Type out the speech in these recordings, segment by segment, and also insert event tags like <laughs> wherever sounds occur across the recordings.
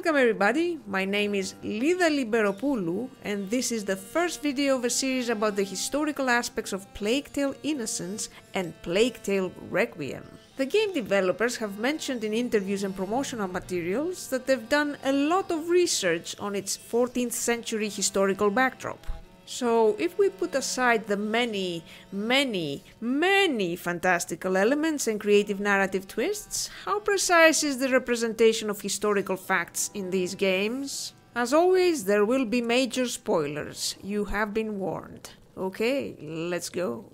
Welcome everybody, my name is Lida Liberopoulou and this is the first video of a series about the historical aspects of Plague Tale Innocence and Plague Tale Requiem. The game developers have mentioned in interviews and promotional materials that they've done a lot of research on its 14th century historical backdrop. So, if we put aside the many, many, many fantastical elements and creative narrative twists, how precise is the representation of historical facts in these games? As always, there will be major spoilers. You have been warned. Okay, let's go.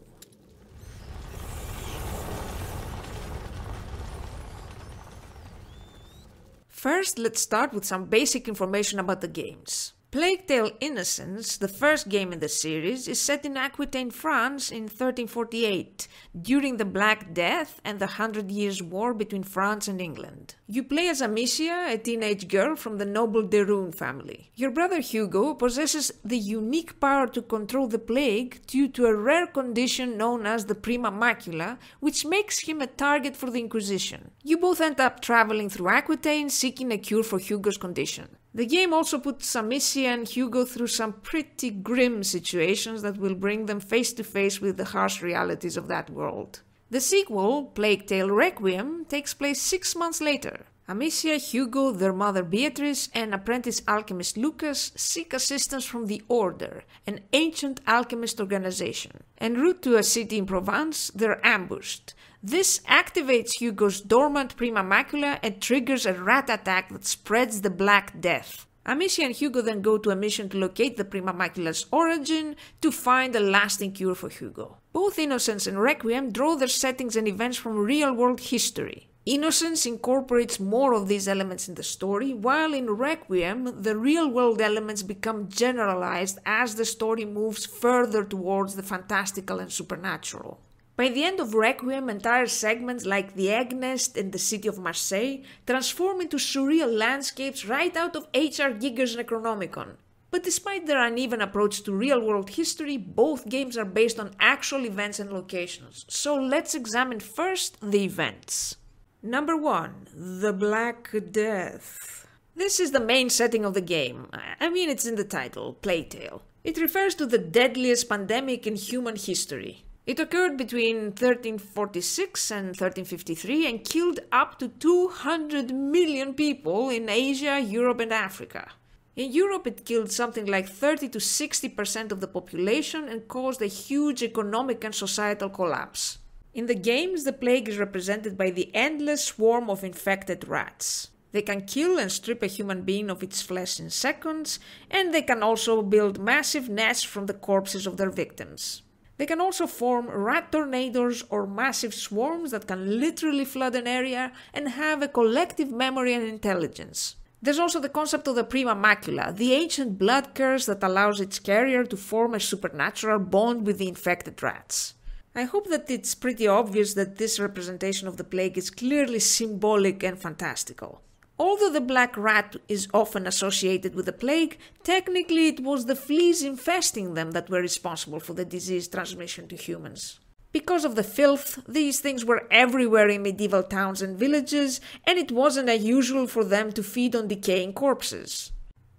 First, let's start with some basic information about the games. Plague Tale Innocence, the first game in the series, is set in Aquitaine, France in 1348, during the Black Death and the Hundred Years' War between France and England. You play as Amicia, a teenage girl from the noble de Rune family. Your brother Hugo possesses the unique power to control the plague due to a rare condition known as the Prima Macula, which makes him a target for the Inquisition. You both end up traveling through Aquitaine seeking a cure for Hugo's condition. The game also puts Amicia and Hugo through some pretty grim situations that will bring them face to face with the harsh realities of that world. The sequel, Plague Tale Requiem, takes place six months later. Amicia, Hugo, their mother Beatrice, and apprentice alchemist Lucas seek assistance from the Order, an ancient alchemist organization. En route to a city in Provence, they're ambushed. This activates Hugo's dormant prima macula and triggers a rat attack that spreads the Black Death. Amicia and Hugo then go to a mission to locate the prima macula's origin to find a lasting cure for Hugo. Both Innocence and Requiem draw their settings and events from real world history. Innocence incorporates more of these elements in the story, while in Requiem, the real world elements become generalized as the story moves further towards the fantastical and supernatural. By the end of Requiem, entire segments like the Egg Nest and the city of Marseille transform into surreal landscapes right out of H.R. Giger's Necronomicon. But despite their uneven approach to real world history, both games are based on actual events and locations. So let's examine first the events. Number 1 The Black Death. This is the main setting of the game. I mean, it's in the title, Plague Tale. It refers to the deadliest pandemic in human history. It occurred between 1346 and 1353 and killed up to 200 million people in Asia, Europe, and Africa. In Europe, it killed something like 30 to 60% of the population and caused a huge economic and societal collapse. In the games, the plague is represented by the endless swarm of infected rats. They can kill and strip a human being of its flesh in seconds, and they can also build massive nests from the corpses of their victims. They can also form rat tornadoes or massive swarms that can literally flood an area and have a collective memory and intelligence. There's also the concept of the prima macula, the ancient blood curse that allows its carrier to form a supernatural bond with the infected rats. I hope that it's pretty obvious that this representation of the plague is clearly symbolic and fantastical. Although the black rat is often associated with the plague, technically it was the fleas infesting them that were responsible for the disease transmission to humans. Because of the filth, these things were everywhere in medieval towns and villages, and it wasn't unusual for them to feed on decaying corpses.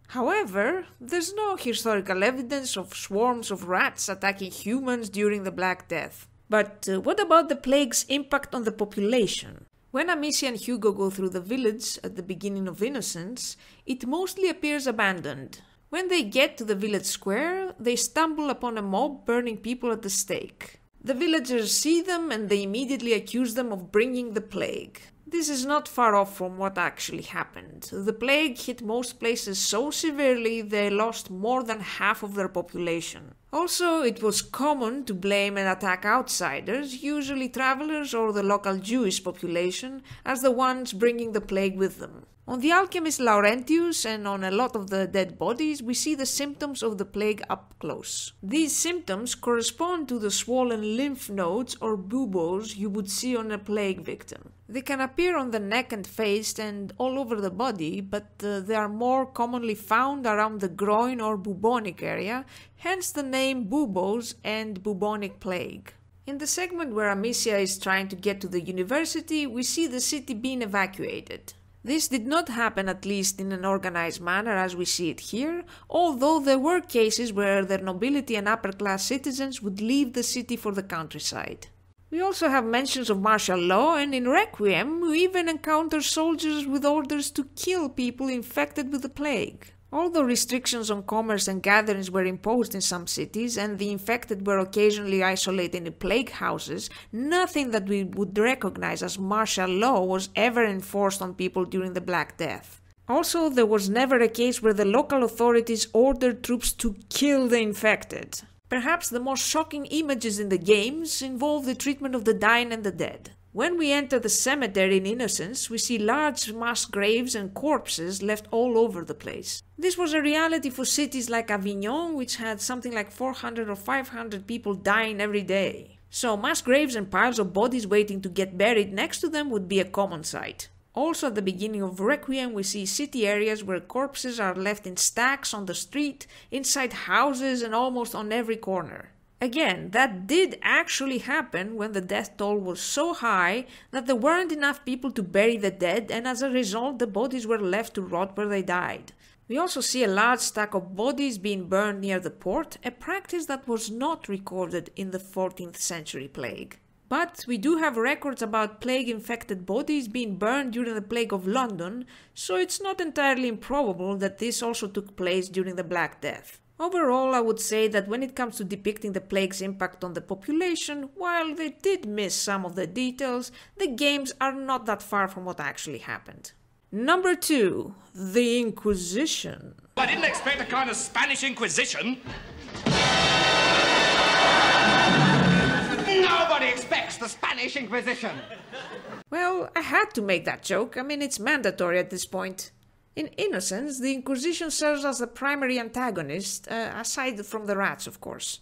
However, there's no historical evidence of swarms of rats attacking humans during the Black Death. But uh, what about the plague's impact on the population? When Amicia and Hugo go through the village at the beginning of Innocence, it mostly appears abandoned. When they get to the village square, they stumble upon a mob burning people at the stake. The villagers see them and they immediately accuse them of bringing the plague. This is not far off from what actually happened. The plague hit most places so severely they lost more than half of their population. Also, it was common to blame and attack outsiders, usually travelers or the local Jewish population, as the ones bringing the plague with them. On the alchemist Laurentius and on a lot of the dead bodies, we see the symptoms of the plague up close. These symptoms correspond to the swollen lymph nodes or buboes you would see on a plague victim. They can appear on the neck and face and all over the body, but uh, they are more commonly found around the groin or bubonic area, hence the name buboes and bubonic plague. In the segment where Amicia is trying to get to the university, we see the city being evacuated. This did not happen at least in an organized manner as we see it here, although there were cases where the nobility and upper class citizens would leave the city for the countryside. We also have mentions of martial law, and in Requiem we even encounter soldiers with orders to kill people infected with the plague. Although restrictions on commerce and gatherings were imposed in some cities and the infected were occasionally isolated in plague houses, nothing that we would recognize as martial law was ever enforced on people during the Black Death. Also, there was never a case where the local authorities ordered troops to kill the infected. Perhaps the most shocking images in the games involve the treatment of the dying and the dead. When we enter the cemetery in Innocence, we see large mass graves and corpses left all over the place. This was a reality for cities like Avignon, which had something like 400 or 500 people dying every day. So, mass graves and piles of bodies waiting to get buried next to them would be a common sight. Also, at the beginning of Requiem, we see city areas where corpses are left in stacks on the street, inside houses, and almost on every corner. Again, that did actually happen when the death toll was so high that there weren't enough people to bury the dead, and as a result, the bodies were left to rot where they died. We also see a large stack of bodies being burned near the port, a practice that was not recorded in the 14th century plague. But we do have records about plague infected bodies being burned during the Plague of London, so it's not entirely improbable that this also took place during the Black Death. Overall, I would say that when it comes to depicting the plague's impact on the population, while they did miss some of the details, the games are not that far from what actually happened. Number two, the Inquisition. I didn't expect a kind of Spanish Inquisition. The Spanish Inquisition. Well, I had to make that joke. I mean, it's mandatory at this point. In Innocence, the Inquisition serves as the primary antagonist, uh, aside from the rats, of course.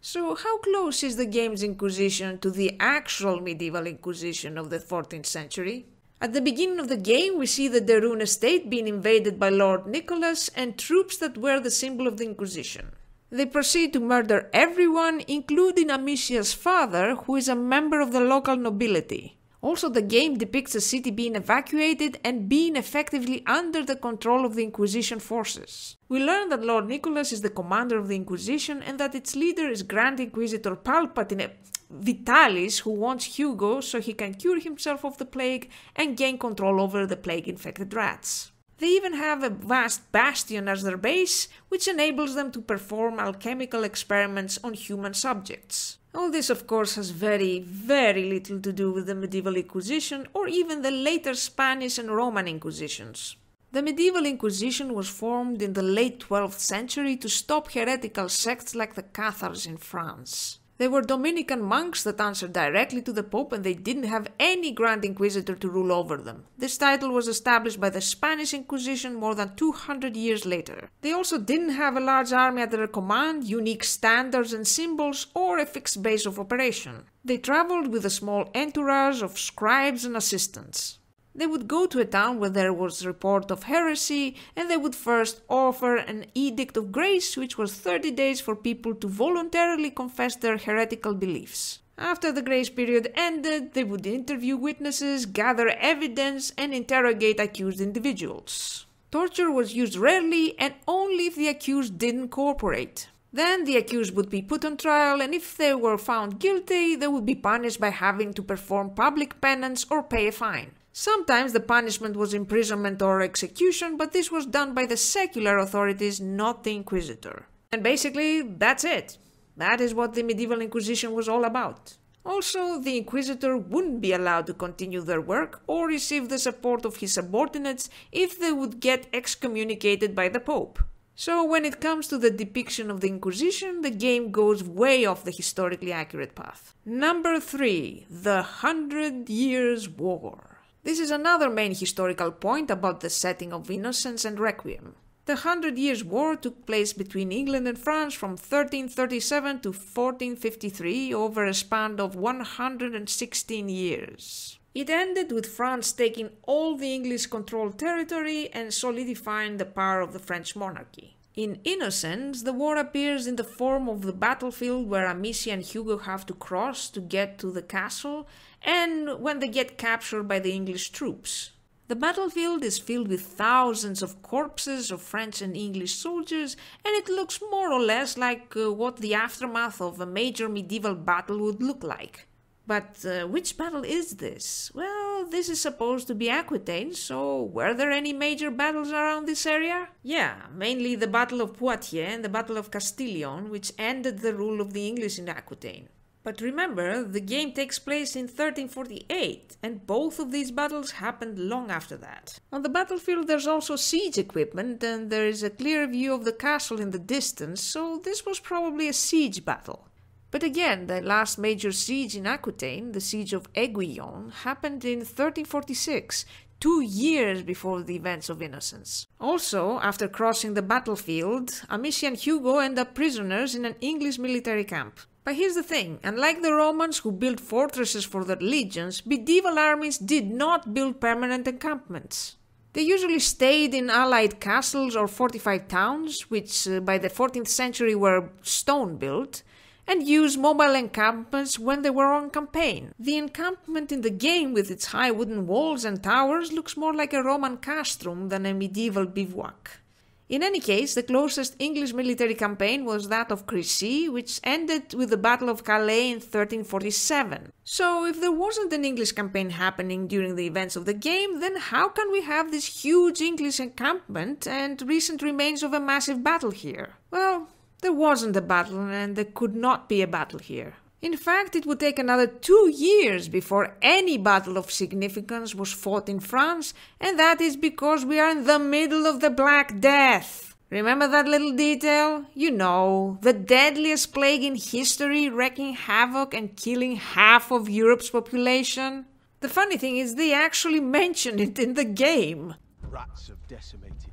So, how close is the game's Inquisition to the actual medieval Inquisition of the 14th century? At the beginning of the game, we see the de Rune estate being invaded by Lord Nicholas and troops that wear the symbol of the Inquisition. They proceed to murder everyone, including Amicia's father, who is a member of the local nobility. Also, the game depicts the city being evacuated and being effectively under the control of the Inquisition forces. We learn that Lord Nicholas is the commander of the Inquisition and that its leader is Grand Inquisitor Palpatine Vitalis, who wants Hugo so he can cure himself of the plague and gain control over the plague infected rats. They even have a vast bastion as their base, which enables them to perform alchemical experiments on human subjects. All this, of course, has very, very little to do with the medieval Inquisition or even the later Spanish and Roman Inquisitions. The medieval Inquisition was formed in the late 12th century to stop heretical sects like the Cathars in France. They were Dominican monks that answered directly to the Pope and they didn't have any Grand Inquisitor to rule over them. This title was established by the Spanish Inquisition more than 200 years later. They also didn't have a large army at their command, unique standards and symbols, or a fixed base of operation. They traveled with a small entourage of scribes and assistants. They would go to a town where there was report of heresy, and they would first offer an edict of grace, which was 30 days for people to voluntarily confess their heretical beliefs. After the grace period ended, they would interview witnesses, gather evidence, and interrogate accused individuals. Torture was used rarely and only if the accused didn't cooperate. Then the accused would be put on trial, and if they were found guilty, they would be punished by having to perform public penance or pay a fine. Sometimes the punishment was imprisonment or execution, but this was done by the secular authorities, not the inquisitor. And basically, that's it. That is what the medieval Inquisition was all about. Also, the inquisitor wouldn't be allowed to continue their work or receive the support of his subordinates if they would get excommunicated by the Pope. So, when it comes to the depiction of the Inquisition, the game goes way off the historically accurate path. Number 3 The Hundred Years' War. This is another main historical point about the setting of Innocence and Requiem. The Hundred Years' War took place between England and France from 1337 to 1453 over a span of 116 years. It ended with France taking all the English controlled territory and solidifying the power of the French monarchy. In Innocence, the war appears in the form of the battlefield where Amicia and Hugo have to cross to get to the castle, and when they get captured by the English troops. The battlefield is filled with thousands of corpses of French and English soldiers, and it looks more or less like uh, what the aftermath of a major medieval battle would look like. But uh, which battle is this? Well, this is supposed to be Aquitaine, so were there any major battles around this area? Yeah, mainly the Battle of Poitiers and the Battle of Castillon, which ended the rule of the English in Aquitaine. But remember, the game takes place in 1348, and both of these battles happened long after that. On the battlefield, there's also siege equipment, and there is a clear view of the castle in the distance, so this was probably a siege battle. But again, the last major siege in Aquitaine, the siege of Aiguillon, happened in 1346, two years before the events of Innocence. Also, after crossing the battlefield, Amicia and Hugo end up prisoners in an English military camp. But here's the thing unlike the Romans who built fortresses for their legions, medieval armies did not build permanent encampments. They usually stayed in allied castles or fortified towns, which uh, by the 14th century were stone built, and use mobile encampments when they were on campaign. The encampment in the game with its high wooden walls and towers looks more like a Roman castrum than a medieval bivouac. In any case, the closest English military campaign was that of Crécy, which ended with the Battle of Calais in 1347. So, if there wasn't an English campaign happening during the events of the game, then how can we have this huge English encampment and recent remains of a massive battle here? Well, there wasn't a battle, and there could not be a battle here. In fact, it would take another two years before any battle of significance was fought in France, and that is because we are in the middle of the Black Death. Remember that little detail? You know, the deadliest plague in history, wreaking havoc and killing half of Europe's population. The funny thing is, they actually <laughs> mention it in the game. Rats have decimated.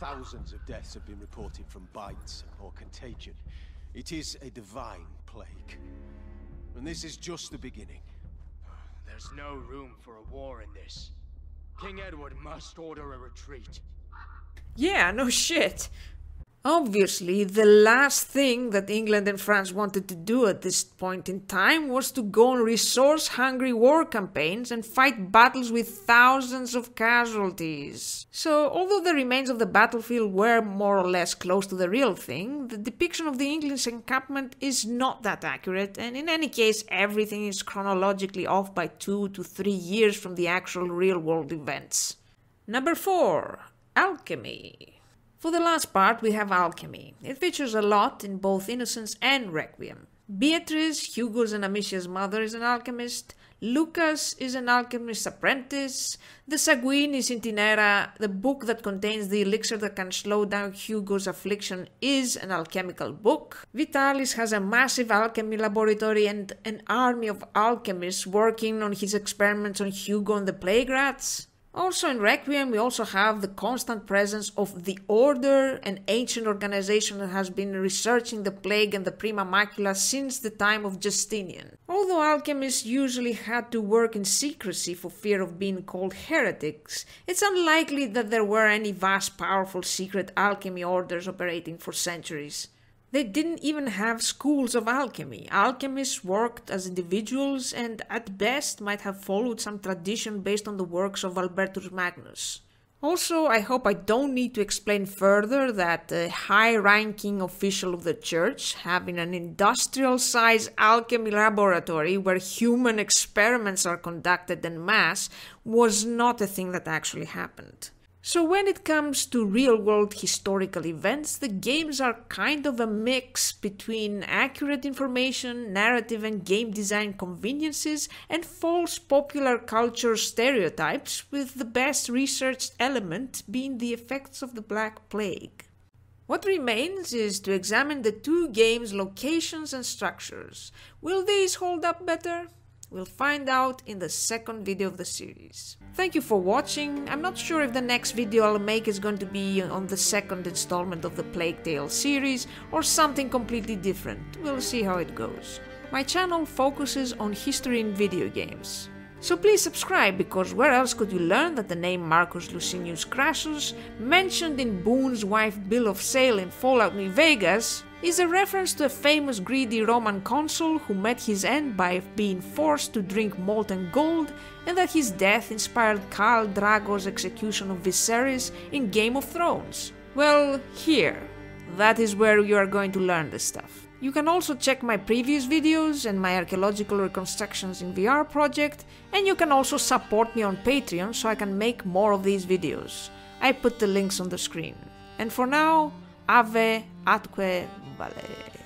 Thousands of deaths have been reported from bites or contagion. It is a divine plague. And this is just the beginning. There's no room for a war in this. King Edward must order a retreat. Yeah, no shit. Obviously, the last thing that England and France wanted to do at this point in time was to go on resource hungry war campaigns and fight battles with thousands of casualties. So, although the remains of the battlefield were more or less close to the real thing, the depiction of the English encampment is not that accurate, and in any case, everything is chronologically off by two to three years from the actual real world events. Number 4 Alchemy. For the last part, we have alchemy. It features a lot in both Innocence and Requiem. Beatrice, Hugo's and Amicia's mother, is an alchemist. Lucas is an alchemist's apprentice. The Sanguinis Itinera. The book that contains the elixir that can slow down Hugo's affliction is an alchemical book. Vitalis has a massive alchemy laboratory and an army of alchemists working on his experiments on Hugo and the plague rats. Also in Requiem, we also have the constant presence of the Order, an ancient organization that has been researching the plague and the prima macula since the time of Justinian. Although alchemists usually had to work in secrecy for fear of being called heretics, it's unlikely that there were any vast, powerful secret alchemy orders operating for centuries. They didn't even have schools of alchemy. Alchemists worked as individuals and at best might have followed some tradition based on the works of Albertus Magnus. Also, I hope I don't need to explain further that a high ranking official of the church having an industrial sized alchemy laboratory where human experiments are conducted en masse was not a thing that actually happened. So, when it comes to real world historical events, the games are kind of a mix between accurate information, narrative and game design conveniences, and false popular culture stereotypes, with the best researched element being the effects of the Black Plague. What remains is to examine the two games' locations and structures. Will these hold up better? We'll find out in the second video of the series. Thank you for watching. I'm not sure if the next video I'll make is going to be on the second installment of the Plague Tale series or something completely different. We'll see how it goes. My channel focuses on history in video games. So please subscribe because where else could you learn that the name Marcus Licinius Crassus, mentioned in Boone's wife Bill of Sale in Fallout New Vegas, is a reference to a famous greedy Roman consul who met his end by being forced to drink molten gold and that his death inspired Khal Drogo's execution of Viserys in Game of Thrones. Well, here. That is where you are going to learn this stuff. You can also check my previous videos and my archaeological reconstructions in VR project, and you can also support me on Patreon so I can make more of these videos. I put the links on the screen. And for now, Ave atque 吧嘞